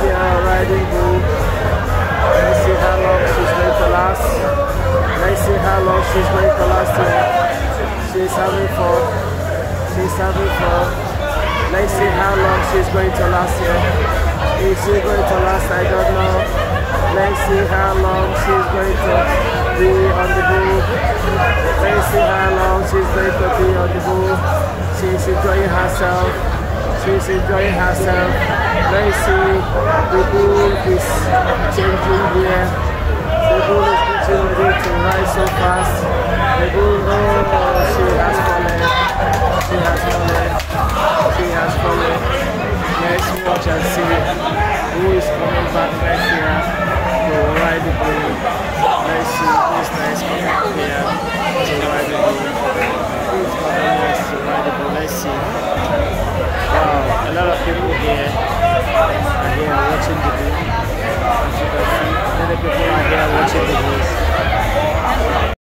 the uh, riding bull. Let's see how long she's going to last. Let's see how long she's going to last here. She's having fun. She's having fun. Let's see how long she's going to last here. Is she going to last? I don't know. Let's see how long she's going to be on the bull. Let's see how long she's going to be on the bull. She's enjoying herself. She's enjoying herself. Let's see. The bull is changing here. The bull is ready to rise so fast. The bull, oh, she has fallen. She has fallen. She has fallen. Let's watch and see who is coming back next year to ride the bull. Let's see who is next coming back here to ride the bull. Who is coming next to ride the bull? Let's see. Nada firme.